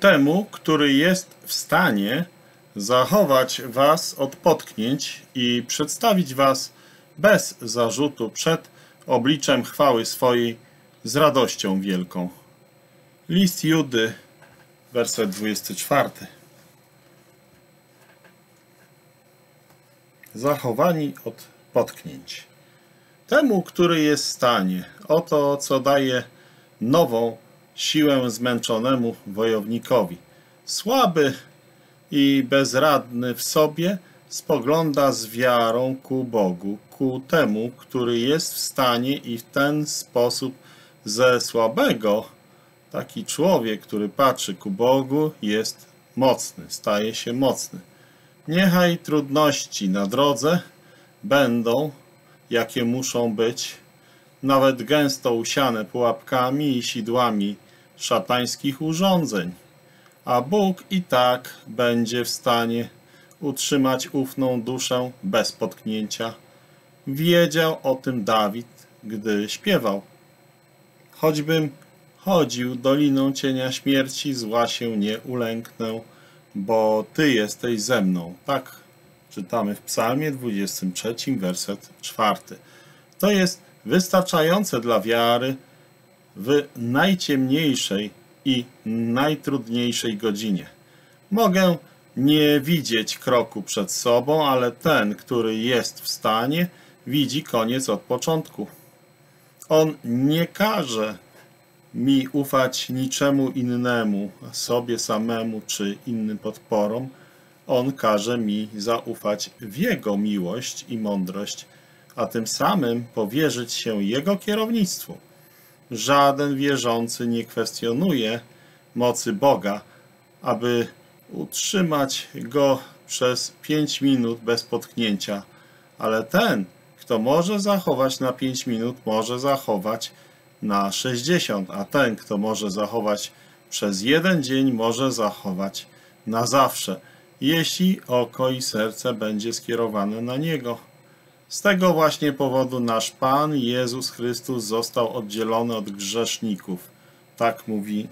Temu, który jest w stanie zachować was od potknięć i przedstawić was bez zarzutu przed obliczem chwały swojej z radością wielką. List Judy, werset 24. Zachowani od potknięć. Temu, który jest w stanie, oto co daje nową siłę zmęczonemu wojownikowi. Słaby i bezradny w sobie spogląda z wiarą ku Bogu, ku temu, który jest w stanie i w ten sposób ze słabego taki człowiek, który patrzy ku Bogu, jest mocny, staje się mocny. Niechaj trudności na drodze będą, jakie muszą być, nawet gęsto usiane pułapkami i sidłami szatańskich urządzeń, a Bóg i tak będzie w stanie utrzymać ufną duszę bez potknięcia. Wiedział o tym Dawid, gdy śpiewał. Choćbym chodził doliną cienia śmierci, zła się nie ulęknę, bo Ty jesteś ze mną. Tak czytamy w psalmie 23, werset 4. To jest wystarczające dla wiary w najciemniejszej i najtrudniejszej godzinie. Mogę nie widzieć kroku przed sobą, ale ten, który jest w stanie, widzi koniec od początku. On nie każe mi ufać niczemu innemu, sobie samemu czy innym podporom. On każe mi zaufać w Jego miłość i mądrość, a tym samym powierzyć się Jego kierownictwu. Żaden wierzący nie kwestionuje mocy Boga, aby utrzymać go przez pięć minut bez potknięcia, ale ten, kto może zachować na pięć minut, może zachować na 60, a ten, kto może zachować przez jeden dzień, może zachować na zawsze, jeśli oko i serce będzie skierowane na Niego. Z tego właśnie powodu nasz Pan Jezus Chrystus został oddzielony od grzeszników. Tak mówi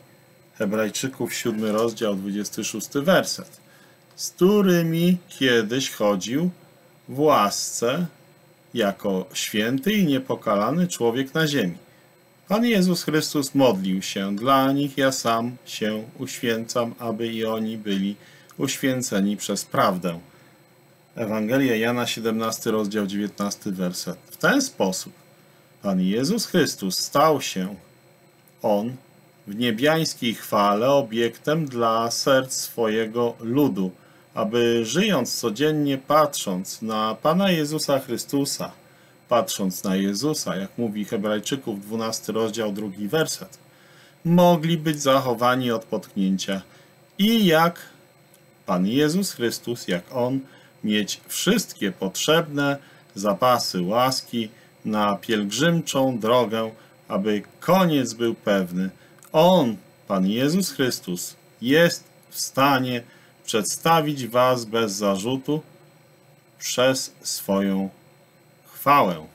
Hebrajczyków, 7 rozdział, 26 werset. Z którymi kiedyś chodził w łasce jako święty i niepokalany człowiek na ziemi. Pan Jezus Chrystus modlił się dla nich, ja sam się uświęcam, aby i oni byli uświęceni przez prawdę. Ewangelia Jana 17, rozdział 19, werset. W ten sposób Pan Jezus Chrystus stał się On w niebiańskiej chwale obiektem dla serc swojego ludu, aby żyjąc codziennie patrząc na Pana Jezusa Chrystusa, patrząc na Jezusa, jak mówi Hebrajczyków 12 rozdział, drugi werset, mogli być zachowani od potknięcia i jak Pan Jezus Chrystus, jak On, mieć wszystkie potrzebne zapasy łaski na pielgrzymczą drogę, aby koniec był pewny. On, Pan Jezus Chrystus, jest w stanie przedstawić Was bez zarzutu przez swoją chwałę.